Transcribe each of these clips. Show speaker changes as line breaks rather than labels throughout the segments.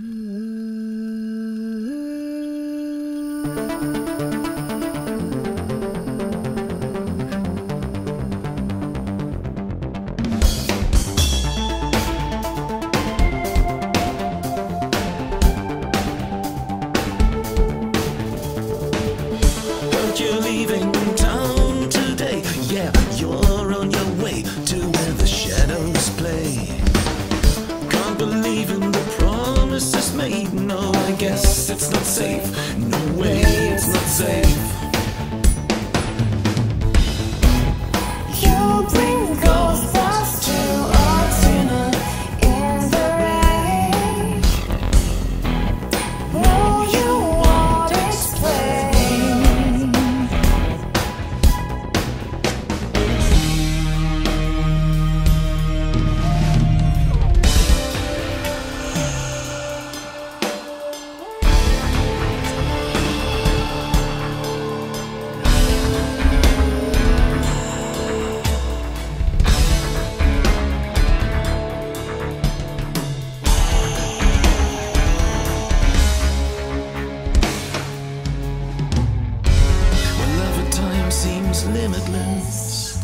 Heard I guess it's not safe. No way, it's not safe. Seems limitless,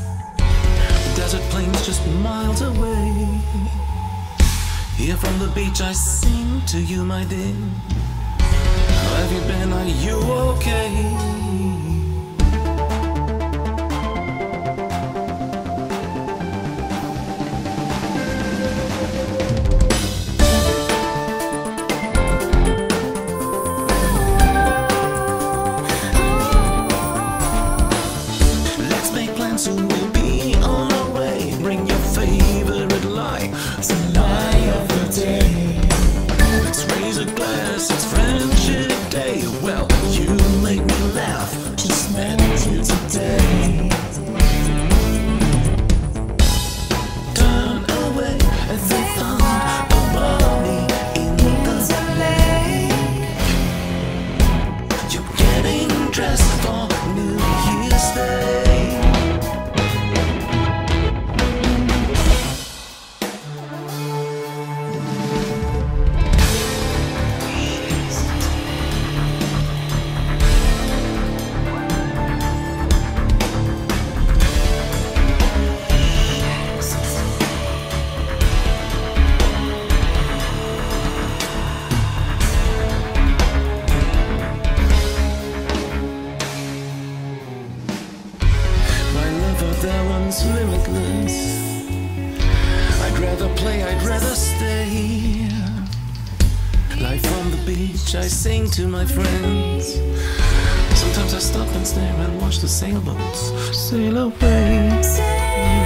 desert plains just miles away. Here from the beach, I sing to you, my dear. How have you been? Are you okay? Bring limitless. I'd rather play, I'd rather stay. Life on the beach, I sing to my friends. Sometimes I stop and stare and watch the sailboats sail away.